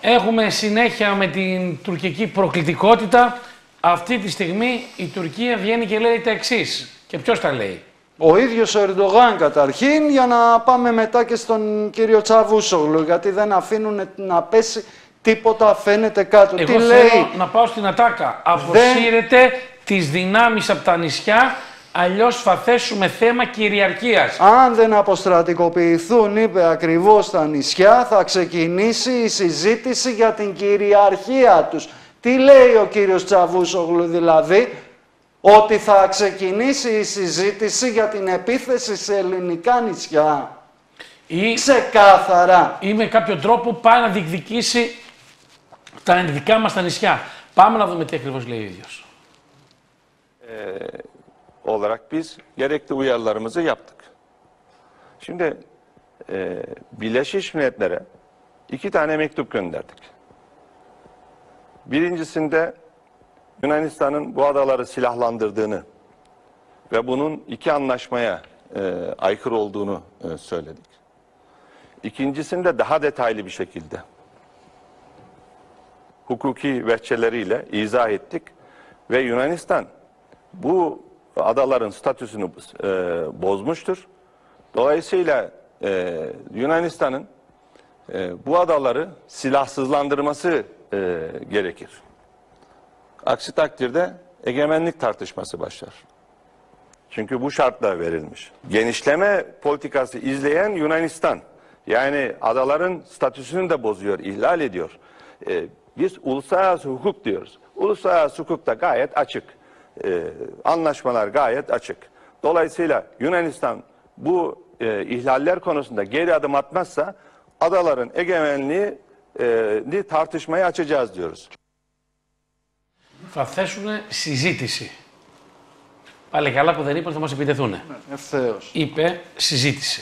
έχουμε συνέχεια με την τουρκική προκλητικότητα. Αυτή τη στιγμή η Τουρκία βγαίνει και λέει τα εξής. Και ποιος τα λέει; Ο ίδιος ο Ερντογάν καταρχήν, για να πάμε μετά και στον κύριο Τσαβούσογλου, γιατί δεν αφήνουν να πέσει τίποτα φαίνεται κάτω. Εγώ Τι θέλω λέει, να πάω στην ατάκα. Αποσύρετε τις δυνάμεις από τα νησιά, αλλιώς θα θέσουμε θέμα κυριαρχίας. αν δεν αποστρατικοποιηθούν, είπε ακριβώς τα νησιά, θα ξεκινήσει η συζήτηση για την κυριαρχία τους. Τι λέει ο κύριος Τσαβούσογλου δηλαδή, ότι θα ξεκινήσει η συζήτηση για την επίθεση σε ελληνικά νησιά. Ή, Ξεκάθαρα. ή με κάποιο τρόπο πάει να διεκδικήσει τα δικά μας τα νησιά. Πάμε να δούμε τι ακριβώς λέει ο ίδιος. Olarak biz gerekli uyarılarımızı yaptık. Şimdi e, Birleşmiş Milletler'e iki tane mektup gönderdik. Birincisinde Yunanistan'ın bu adaları silahlandırdığını ve bunun iki anlaşmaya e, aykırı olduğunu e, söyledik. İkincisinde daha detaylı bir şekilde hukuki vehçeleriyle izah ettik ve Yunanistan bu adaların statüsünü e, bozmuştur. Dolayısıyla e, Yunanistan'ın e, bu adaları silahsızlandırması e, gerekir. Aksi takdirde egemenlik tartışması başlar. Çünkü bu şartla verilmiş. Genişleme politikası izleyen Yunanistan. Yani adaların statüsünü de bozuyor, ihlal ediyor. Ee, biz uluslararası hukuk diyoruz. Uluslararası hukuk da gayet açık Ee, anlaşmalar gayet açık. Dolayısıyla Yunanistan bu e, ihlaller konusunda geri adım atmazsa adaların egemenliği e, ni tartışmaya açacağız diyoruz. Θα θέσουν συζήτηση. Πάλι καλά που δεν είπαν θα μας επιτεθούν. Ευθέως. Είπε συζήτηση.